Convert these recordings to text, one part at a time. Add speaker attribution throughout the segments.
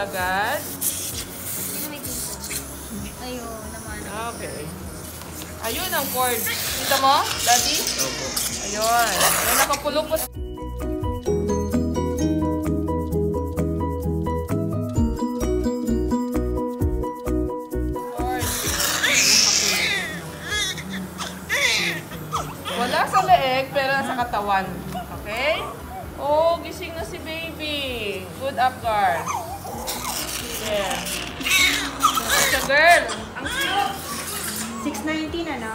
Speaker 1: dito? Ayun, naman.
Speaker 2: Okay. Ayun ang cord. Kita mo, daddy?
Speaker 3: Opo.
Speaker 2: Ayun. Ayun, nakapulong po. Wala sa leeg, pero nasa katawan. Okay? Oh, gising na si baby. Good up guard. Yeah. It's a girl. Ang cute.
Speaker 1: 619 ano?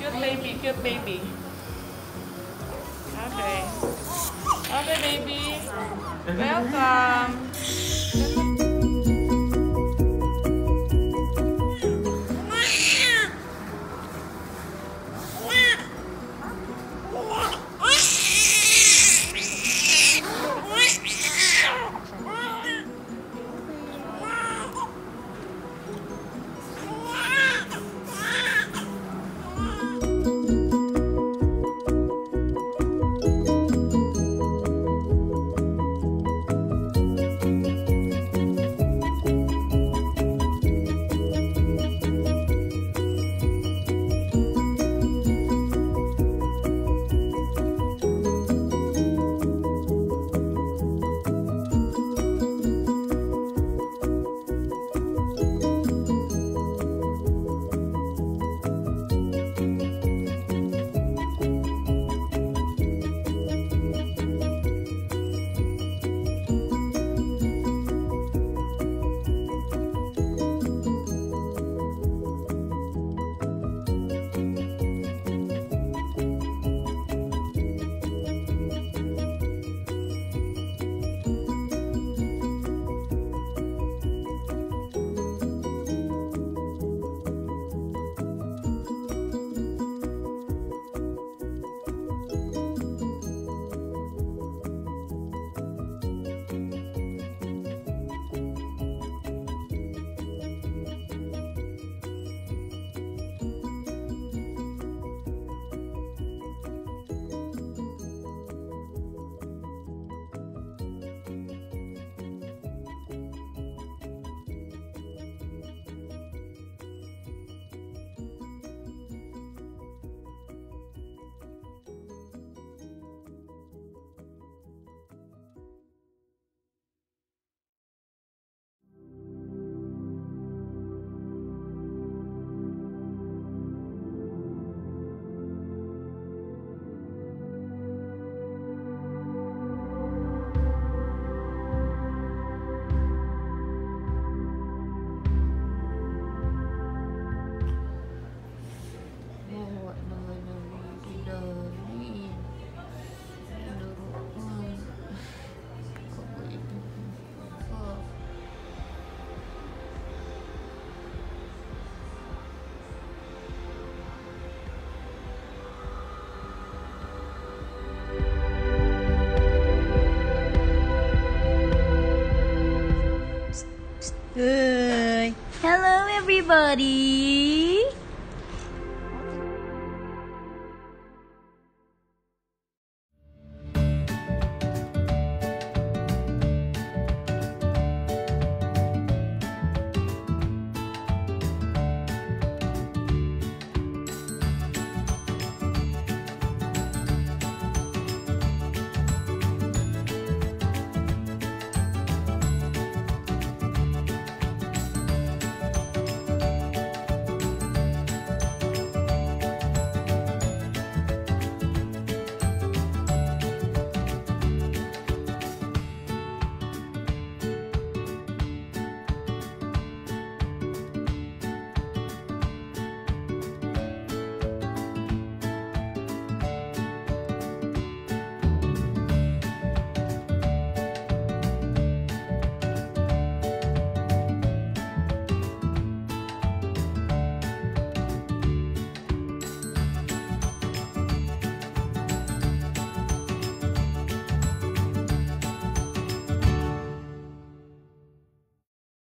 Speaker 2: Cute baby, cute baby. Okay. Okay, baby. Welcome.
Speaker 1: Everybody.